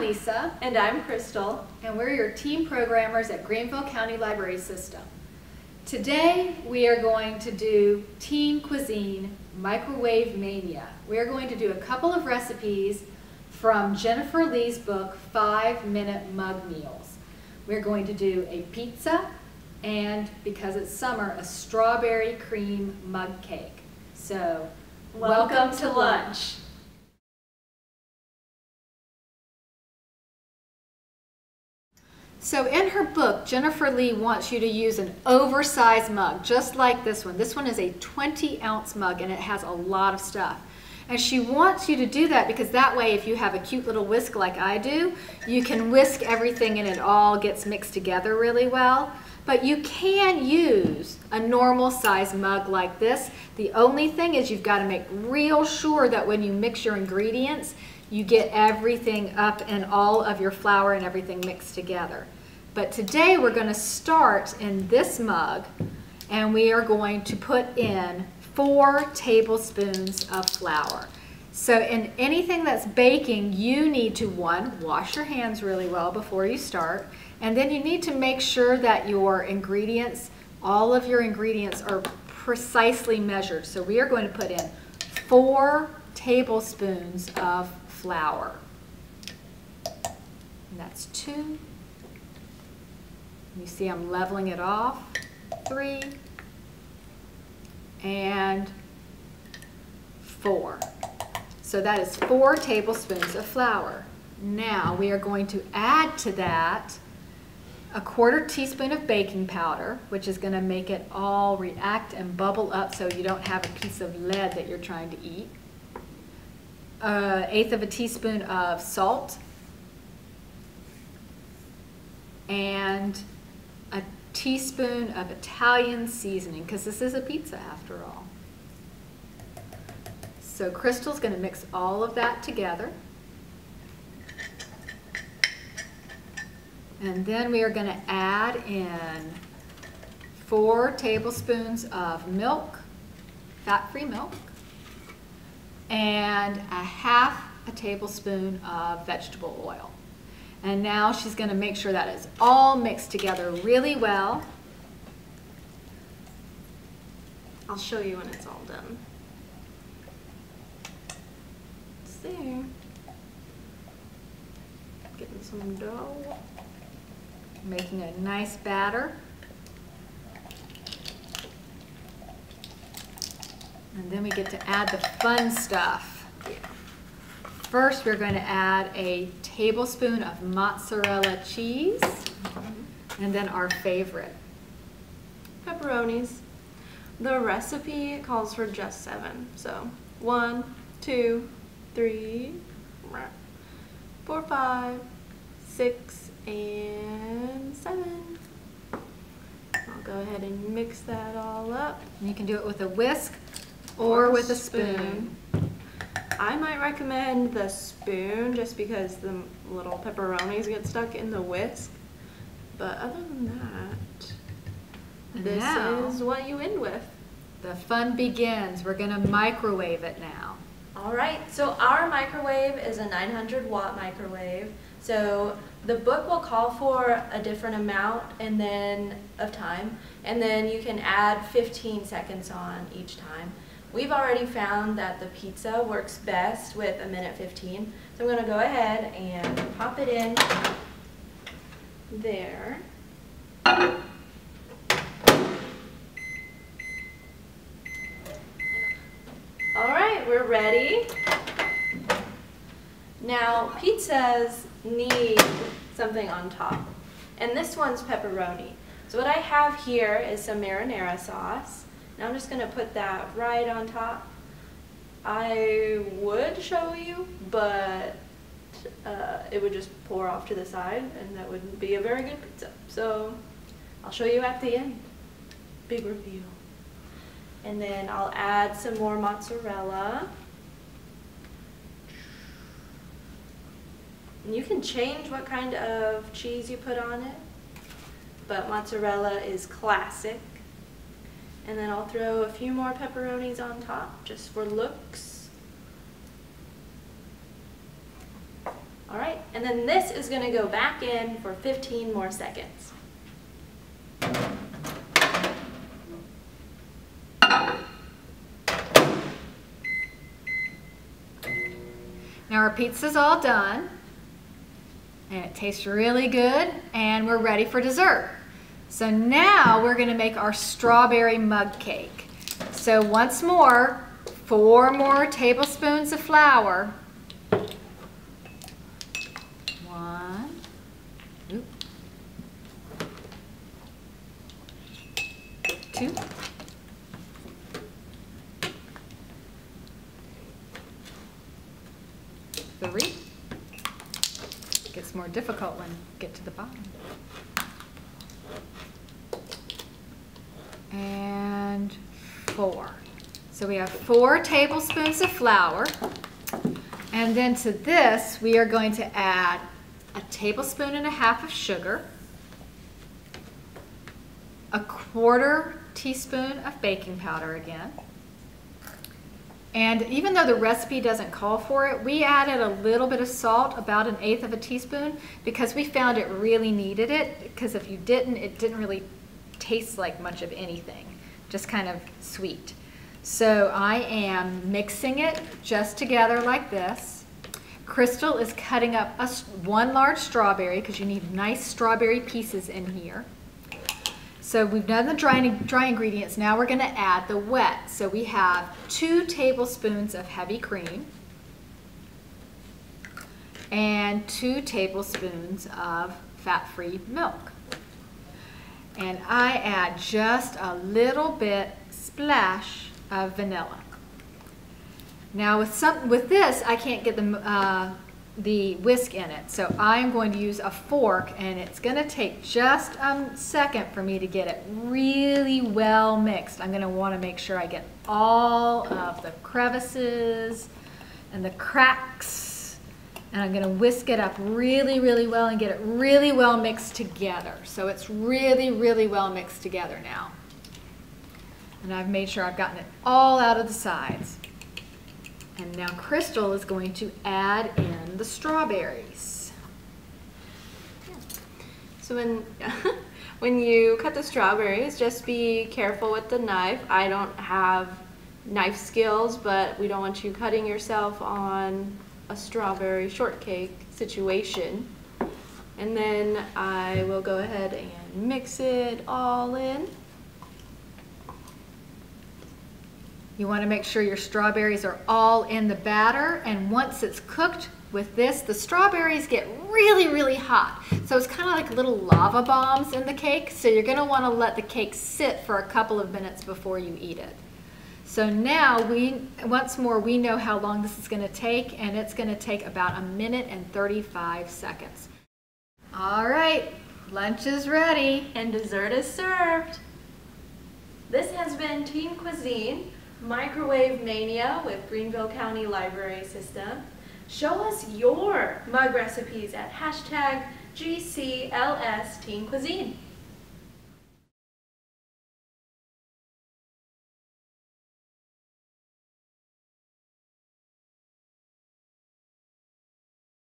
I'm Lisa. And I'm Crystal. And we're your team programmers at Greenville County Library System. Today we are going to do Teen Cuisine Microwave Mania. We are going to do a couple of recipes from Jennifer Lee's book, Five Minute Mug Meals. We're going to do a pizza and, because it's summer, a strawberry cream mug cake. So, welcome, welcome to lunch. lunch. So in her book, Jennifer Lee wants you to use an oversized mug, just like this one. This one is a 20 ounce mug and it has a lot of stuff. And she wants you to do that because that way if you have a cute little whisk like I do, you can whisk everything and it all gets mixed together really well. But you can use a normal size mug like this. The only thing is you've got to make real sure that when you mix your ingredients, you get everything up and all of your flour and everything mixed together. But today we're going to start in this mug and we are going to put in four tablespoons of flour. So in anything that's baking, you need to, one, wash your hands really well before you start, and then you need to make sure that your ingredients, all of your ingredients are precisely measured. So we are going to put in four tablespoons of flour. And that's two. You see I'm leveling it off. Three. And four. So that is four tablespoons of flour. Now we are going to add to that a quarter teaspoon of baking powder, which is going to make it all react and bubble up so you don't have a piece of lead that you're trying to eat uh, eighth of a teaspoon of salt, and a teaspoon of Italian seasoning, because this is a pizza after all. So Crystal's going to mix all of that together. And then we are going to add in four tablespoons of milk, fat-free milk and a half a tablespoon of vegetable oil. And now she's going to make sure that is all mixed together really well. I'll show you when it's all done. see. Getting some dough. Making a nice batter. And then we get to add the fun stuff. First, we're going to add a tablespoon of mozzarella cheese, and then our favorite. Pepperonis. The recipe calls for just seven. So one, two, three, four, five, six, and seven. I'll go ahead and mix that all up. And you can do it with a whisk or with a spoon. I might recommend the spoon just because the little pepperonis get stuck in the whisk. But other than that, this now, is what you end with. The fun begins. We're going to microwave it now. All right, so our microwave is a 900 watt microwave. So the book will call for a different amount and then of time, and then you can add 15 seconds on each time. We've already found that the pizza works best with a minute 15. So I'm going to go ahead and pop it in there. All right, we're ready. Now, pizzas need something on top. And this one's pepperoni. So what I have here is some marinara sauce. Now I'm just going to put that right on top. I would show you, but uh, it would just pour off to the side and that wouldn't be a very good pizza. So I'll show you at the end. Big reveal. And then I'll add some more mozzarella. And you can change what kind of cheese you put on it, but mozzarella is classic. And then I'll throw a few more pepperonis on top just for looks. All right, And then this is gonna go back in for 15 more seconds. Now our pizza's all done. And it tastes really good and we're ready for dessert. So now we're gonna make our strawberry mug cake. So once more, four more tablespoons of flour. One, two, three. Gets more difficult when you get to the bottom. And four. So we have four tablespoons of flour. And then to this, we are going to add a tablespoon and a half of sugar, a quarter teaspoon of baking powder again, and even though the recipe doesn't call for it, we added a little bit of salt, about an eighth of a teaspoon, because we found it really needed it. Because if you didn't, it didn't really taste like much of anything, just kind of sweet. So I am mixing it just together like this. Crystal is cutting up a, one large strawberry because you need nice strawberry pieces in here. So we've done the dry, dry ingredients. Now we're going to add the wet. So we have two tablespoons of heavy cream and two tablespoons of fat-free milk. And I add just a little bit splash of vanilla. Now with some with this, I can't get the uh, the whisk in it. So I'm going to use a fork and it's going to take just a second for me to get it really well mixed. I'm going to want to make sure I get all of the crevices and the cracks and I'm going to whisk it up really, really well and get it really well mixed together. So it's really, really well mixed together now. And I've made sure I've gotten it all out of the sides. And now Crystal is going to add in the strawberries. So when, when you cut the strawberries, just be careful with the knife. I don't have knife skills, but we don't want you cutting yourself on a strawberry shortcake situation. And then I will go ahead and mix it all in. You want to make sure your strawberries are all in the batter and once it's cooked with this, the strawberries get really, really hot. So it's kind of like little lava bombs in the cake. So you're going to want to let the cake sit for a couple of minutes before you eat it. So now we, once more, we know how long this is going to take and it's going to take about a minute and 35 seconds. All right, lunch is ready. And dessert is served. This has been Teen Cuisine. Microwave Mania with Greenville County Library System. Show us your mug recipes at hashtag GCLS Teen Cuisine.